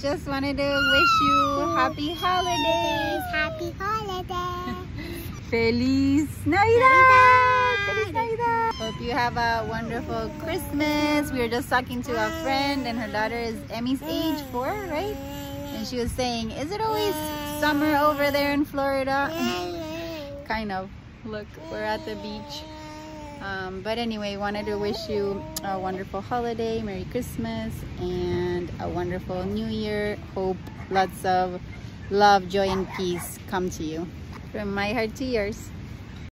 just wanted to wish you happy holidays. Happy holiday. Feliz Navidad! Feliz Navidad! Hope you have a wonderful Christmas. We were just talking to a friend and her daughter is Emmy's age, four, right? And she was saying, is it always summer over there in Florida? kind of. Look, we're at the beach. Um, but anyway, wanted to wish you a wonderful holiday, Merry Christmas, and wonderful New Year. Hope lots of love, joy, and peace come to you. From my heart to yours.